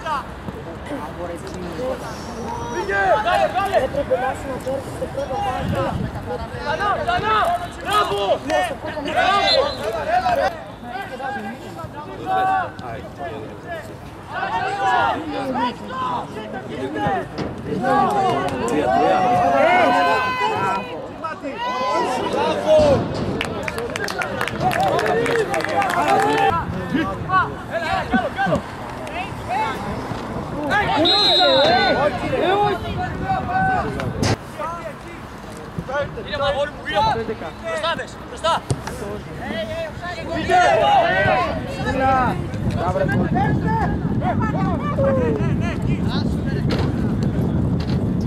Stop! Έπρεπε να συμμετέχει στο πρώτο πάγκο. Μπράβο! Μπράβο! Είναι μαγόλ μου, γύρω μου. Μπροστά πες, μπροστά. Πήγε. Μπράβο.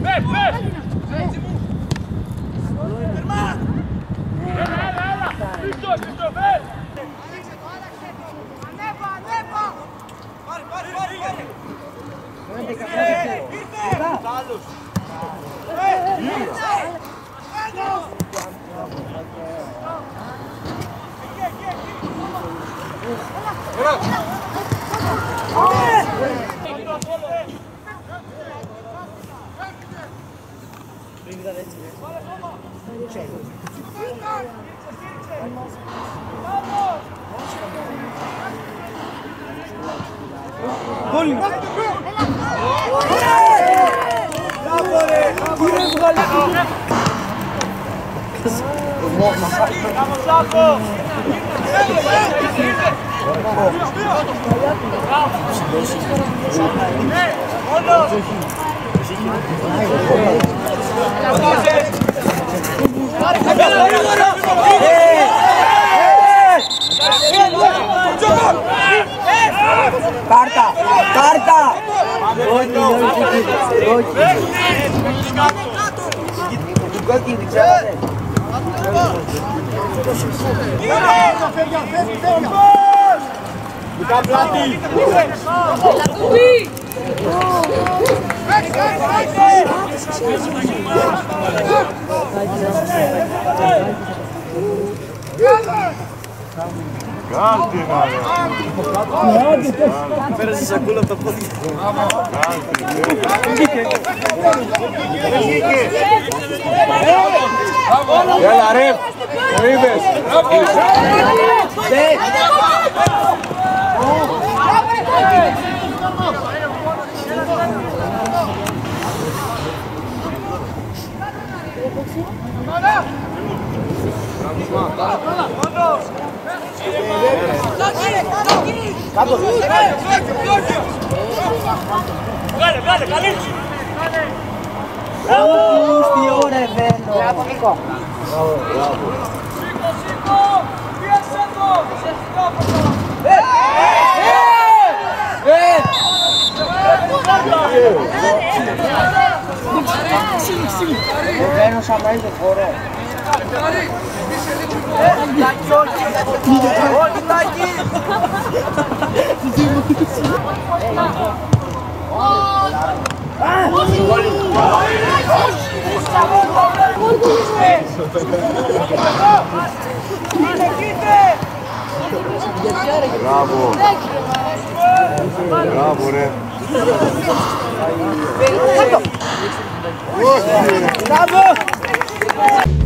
Ναι, ναι, ναι. Vamos lá, vamos lá, vamos lá, Carta! Carta! Dois, Καπλάτη! Λατούπι! Κάλτη να Πέρασε η σακούλα από τα πόδια. Έλα ρε, το είδες. Bravo, bravo. 5, 5, 10 segundos. 10 segundos. așa mai de fără. Bravo! Bravo, re! Bravo! Thank you.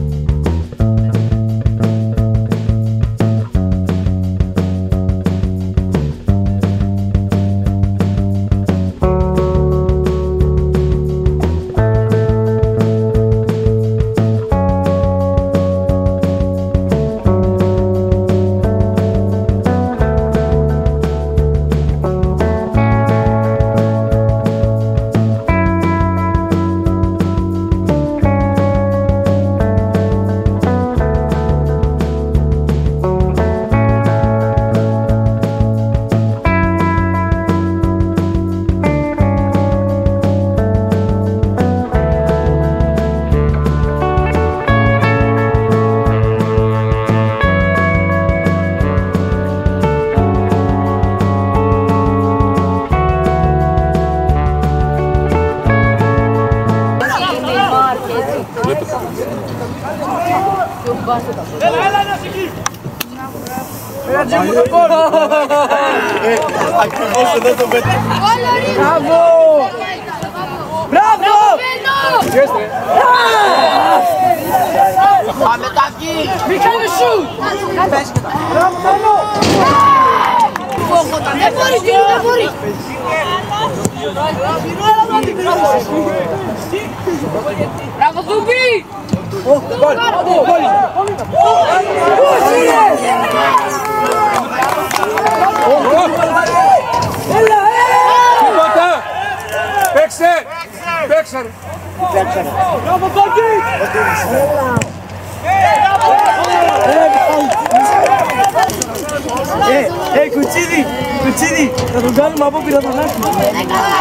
Μπράβο! Μπράβο! Πάμε τα. Εκεί. Μην κάνεις σουτ! Δεν μπορείς, Γιώργο, δεν μπορείς. Μπράβο, Δουμπί! Τίποτα! Παίξε! Παίξε! Ε, ε, κουτσίδι! Κουτσίδι! Θα τον κάνουμε από πήρα τον άσχημα. Ναι, καλά.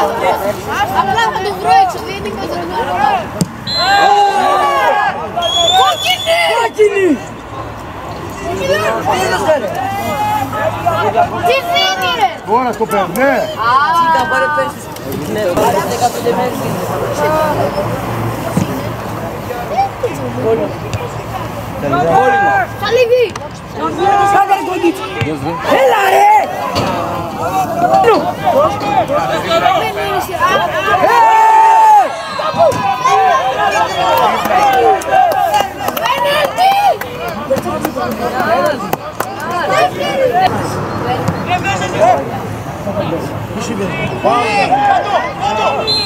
Απλά θα το βρω έξω, δεν είναι κάτι να το κάνω. Κόκκινη! Κόκκινη! Τι δίνει ρε! Τώρα στο Cadê o Godito? Deus vê. Ele aí! Deixa eu ver. Vai! Vamos Mandou!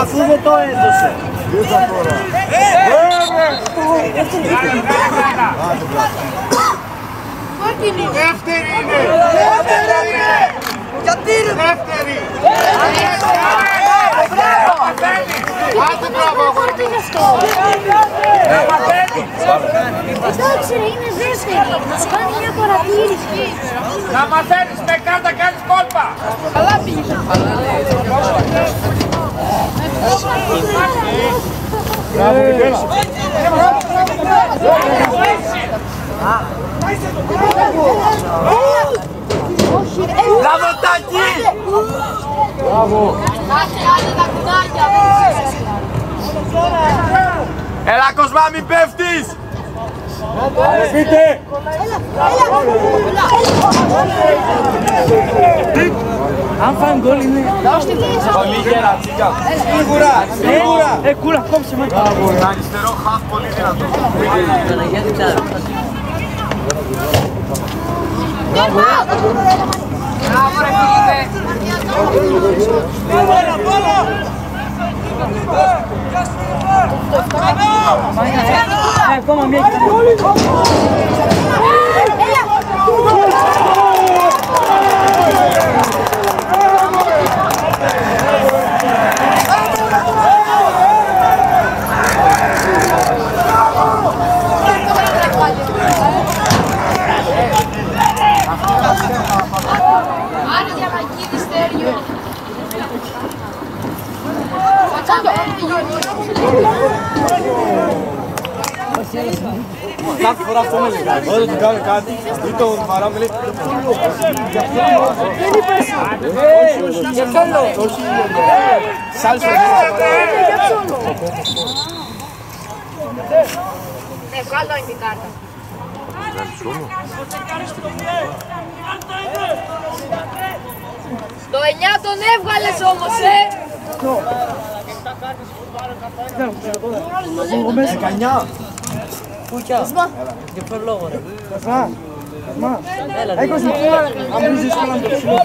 Αφού δεν το έδωσε. Κόκκινη! Άντε μπράβο, τι είναι αυτό. Εντάξει ρε, είναι δεύτερη. Μας κάνει μια παρατήρηση. Να μαθαίνεις με κάρτα κάνεις κόλπα! Καλά πήγε. Μπράβο, Μιχέλα! Όχι ρε. Μπράβο Τάκη! Μπράβο! Άντε, άντε τα κουνάκια. Έλα Κοσμά μην πέφτεις! Πείτε! Αν φάνε γκολ είναι... Πολύ γερατσίκα! Σίγουρα! Σίγουρα! Ε, κούλα, κόψε με. Αριστερό χαφ πολύ δυνατό. Ε, ακόμα μία κοιτά. Άντε για να γίνει στέριο. Κάθε φορά αυτό με λέει. Όταν του κάνει κάτι ή τον βαράμε λέει Για ποιο λόγο. Σ' άλλες Ναι, βγάλω είναι την κάρτα. Το 9 τον έβγαλες όμως, ε! Εγώ μέσα. Κανιά. Κασμά. Κασμά. Ε, Κοσμά. Αν βρεις δύσκολα να το ψηλώ.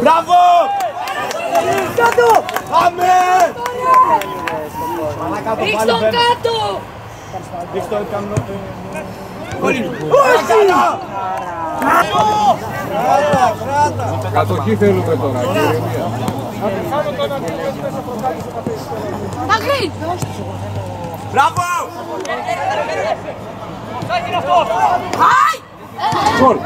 Μπράβο! Κάτω! Πάμε! Ρίξ' τον κάτω! Δείξτε το κάνω. Κατοχή θέλουμε τώρα, ηρεμία. Τα γκριν! Μπράβο! Χάι! Γκολ!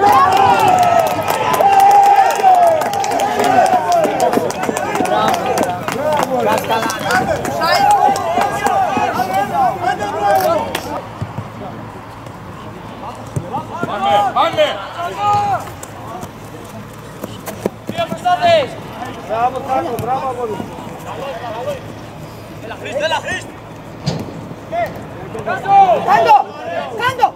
Bravo, Taco, bravo, Boris. De la Frist, de la Frist. ¡Cando! ¡Cando! ¡Cando!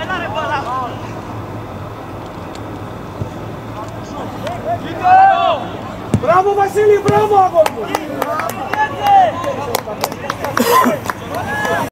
¡Es la repara! ¡Bravo, Vasily! ¡Bravo, Agor! ¡Bravo!